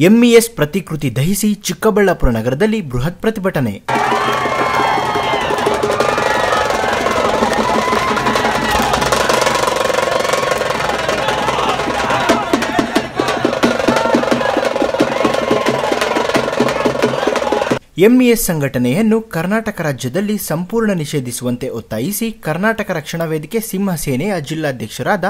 MES ಪ್ರತಿಕೃತಿ ದಹಿಸಿ ಚಿಕ್ಕಬಳ್ಳಾಪುರ ನಗರದಲ್ಲಿ ಬೃಹತ್ ಪ್ರತಿಭಟನೆ. ಎಂಇಎಸ್ ಸಂಘಟನೆಯನ್ನು ಕರ್ನಾಟಕ ರಾಜ್ಯದಲ್ಲಿ ಸಂಪೂರ್ಣ ನಿಷೇಧಿಸುವಂತೆ ಒತ್ತಾಯಿಸಿ ಕರ್ನಾಟಕ ರಕ್ಷಣಾ ವೇದಿಕೆ ಸಿಂಹಸೇನೆಯ ಜಿಲ್ಲಾಧ್ಯಕ್ಷರಾದ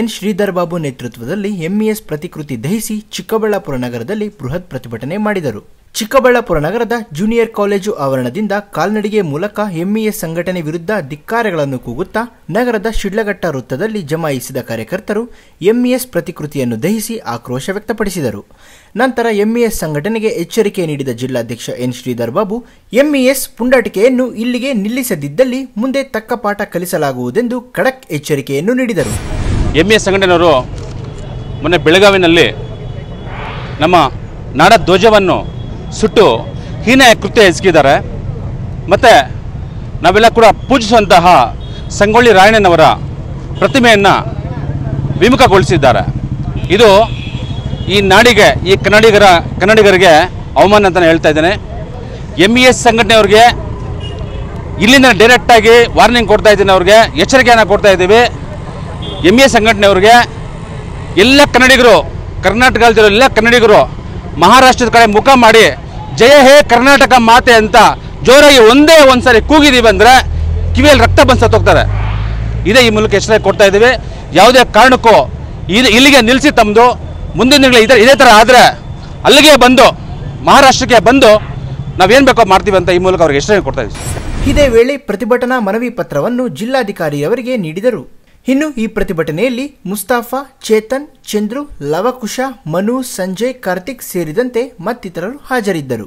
ಎನ್ ಶ್ರೀಧರ್ ಬಾಬು ನೇತೃತ್ವದಲ್ಲಿ ಎಂಇಎಸ್ ಪ್ರತಿಕೃತಿ ದಹಿಸಿ ಚಿಕ್ಕಬಳ್ಳಾಪುರ ನಗರದಲ್ಲಿ ಬೃಹತ್ ಪ್ರತಿಭಟನೆ ಮಾಡಿದರು. ಚಿಕ್ಕಬಳ್ಳಾಪುರ ನಗರದ ಜೂನಿಯರ್ ಕಾಲೇಜು ಆವರಣದಿಂದ ಕಾಲ್ನಡಿಗೆ ಮೂಲಕ ಎಂಇಎಸ್ ಸಂಘಟನೆ ವಿರುದ್ಧ ಧಿಕ್ಕಾರಗಳನ್ನು ಕೂಗುತ್ತಾ ನಗರದ ಶಿಡ್ಲಘಟ್ಟ ವೃತ್ತದಲ್ಲಿ ಜಮಾಯಿಸಿದ ಕಾರ್ಯಕರ್ತರು ಎಂಇಎಸ್ ಪ್ರತಿಕೃತಿಯನ್ನು ದಹಿಸಿ ಆಕ್ರೋಶ ವ್ಯಕ್ತಪಡಿಸಿದರು. ನಂತರ ಎಂಇಎಸ್ ಸಂಘಟನೆಗೆ ಎಚ್ಚರಿಕೆ ನೀಡಿದ ಜಿಲ್ಲಾಧ್ಯಕ್ಷ ಎನ್ ಶ್ರೀಧರ್ ಬಾಬು ಎಂಇಎಸ್ ಪುಂಡಾಟಿಕೆಯನ್ನು ಇಲ್ಲಿಗೆ ನಿಲ್ಲಿಸದಿದ್ದಲ್ಲಿ ಮುಂದೆ ತಕ್ಕ ಪಾಠ ಕಲಿಸಲಾಗುವುದೆಂದು ಖಡಕ್ ಎಚ್ಚರಿಕೆಯನ್ನು ನೀಡಿದರು. ಎಂ ಎಸ್ ಸಂಘಟನೆಯವರು ಮೊನ್ನೆ ಬೆಳಗಾವಿನಲ್ಲಿ ನಮ್ಮ ನಾಡ ಧ್ವಜವನ್ನು ಸುಟ್ಟು ಹೀನಾಯ ಕೃತ್ಯ ಎಸಗಿದ್ದಾರೆ. ಮತ್ತು ನಾವೆಲ್ಲ ಕೂಡ ಪೂಜಿಸುವಂತಹ ಸಂಗೊಳ್ಳಿ ರಾಯಣ್ಣನವರ ಪ್ರತಿಮೆಯನ್ನು ವಿಮುಖಗೊಳಿಸಿದ್ದಾರೆ. ಇದು ಈ ನಾಡಿಗೆ, ಈ ಕನ್ನಡಿಗರ, ಕನ್ನಡಿಗರಿಗೆ ಅವಮಾನ ಅಂತ ಹೇಳ್ತಾ ಇದ್ದೇನೆ. ಎಂ ಇ ಎಸ್ ಸಂಘಟನೆಯವ್ರಿಗೆ ಇಲ್ಲಿಂದ ಡೈರೆಕ್ಟಾಗಿ ವಾರ್ನಿಂಗ್ ಕೊಡ್ತಾ ಇದ್ದೀನಿ ಅವ್ರಿಗೆ, ಎಚ್ಚರಿಕೆಯನ್ನು ಕೊಡ್ತಾ ಇದ್ದೀವಿ. ಎಂ ಎ ಸಂಘಟನೆಯವ್ರಿಗೆ ಎಲ್ಲ ಕನ್ನಡಿಗರು ಕರ್ನಾಟಕದಲ್ಲಿರೋ ಎಲ್ಲ ಕನ್ನಡಿಗರು ಮಹಾರಾಷ್ಟ್ರದ ಕಡೆ ಮುಖ ಮಾಡಿ, ಜಯ ಹೇ ಕರ್ನಾಟಕ ಮಾತೆ ಅಂತ ಜೋರಾಗಿ ಒಂದೇ ಒಂದ್ಸರಿ ಕೂಗಿದೀವಿ ಅಂದರೆ ಕಿವಿಯಲ್ಲಿ ರಕ್ತ ಬಂದು ಸತ್ತೋಗ್ತಾರೆ ಇದೇ ಈ ಮೂಲಕ ಎಚ್ಚರಿಕೆ ಕೊಡ್ತಾ ಇದ್ದೀವಿ. ಯಾವುದೇ ಕಾರಣಕ್ಕೂ ಇದು ಇಲ್ಲಿಗೆ ನಿಲ್ಲಿಸಿ ತಮ್ಮದು ಮುಂದಿನ ದಿನಗಳು ಇದೇ ಇದೇ ಥರ ಆದರೆ ಅಲ್ಲಿಗೆ ಬಂದು, ಮಹಾರಾಷ್ಟ್ರಕ್ಕೆ ಬಂದು ನಾವೇನು ಬೇಕೋ ಮಾಡ್ತೀವಿ ಅಂತ ಈ ಮೂಲಕ ಅವ್ರಿಗೆ ಎಚ್ಚರಿಕೆ ಕೊಡ್ತಾ ಇದ್ದೀವಿ. ಇದೇ ವೇಳೆ ಪ್ರತಿಭಟನಾ ಮನವಿ ಪತ್ರವನ್ನು ಜಿಲ್ಲಾಧಿಕಾರಿಯವರಿಗೆ ನೀಡಿದರು. ಇನ್ನು ಈ ಪ್ರತಿಭಟನೆಯಲ್ಲಿ ಮುಸ್ತಾಫಾ ಚೇತನ್ ಚಂದ್ರು ಲವಕುಶ ಮನು ಸಂಜಯ್ ಕಾರ್ತಿಕ್ ಸೇರಿದಂತೆ ಮತ್ತಿತರರು ಹಾಜರಿದ್ದರು.